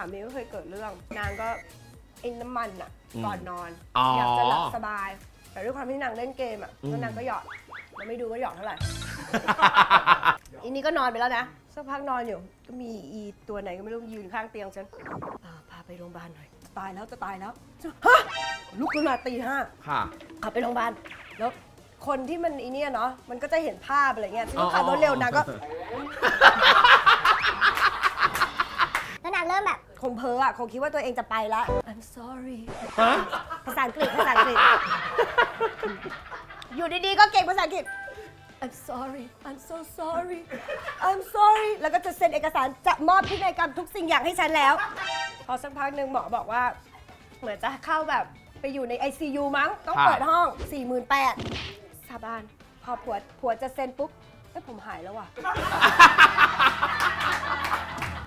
ามีก็เคยเกิดเรื่อง นางก็ไอ้น้ำมันอะอืมก่อนนอน อ๋ออ อยากจะหลับสบาย แต่ด้วยความที่นางเล่นเกมอะอืมแล้วนางก็หยอดเราไม่ดูว่าหยอดเท่าไหร่ อีนี่ก็นอนไปแล้วนะสักพักนอนอยู่ ก็มีอีตัวไหนก็ไม่รู้ยืนข้างเตียงฉันเออพาไปโรงพยาบาลหน่อย ตายแล้วจะตายแล้วฮะลุกขึ้นมาตีห้า ค่ะ ขับไปโรงพยาบาล แล้วคนที่มันอีเนี่ยเนาะ มันก็จะเห็นภาพอะไรเงี้ยที่อ๋อว่าขับรถเร็วนะก็ แล้วนางเริ่มแบบ คงเพ้ออะคงคิดว่าตัวเองจะไปแล้ว I'm sorry ฮะภาษาอังกฤษภาษาอังกฤษ อยู่ดีๆ ก็เก่งภาษาอังกฤษ I'm sorry I'm so sorry I'm sorry แล้วก็จะเซ็นเอกสารจะมอบพินัยกรรมทุกสิ่งอย่างให้ฉันแล้ว พอสักพักหนึ่งหมอบอกว่า เหมือนจะเข้าแบบไปอยู่ใน ICU มั้ง ต้องค่ะเปิดห้อง 48,000สาบาน พอผัวผัวจะเซ็นปุ๊บเอ้ยผมหายแล้วว่ะ